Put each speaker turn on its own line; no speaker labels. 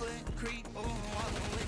flint creep, over walking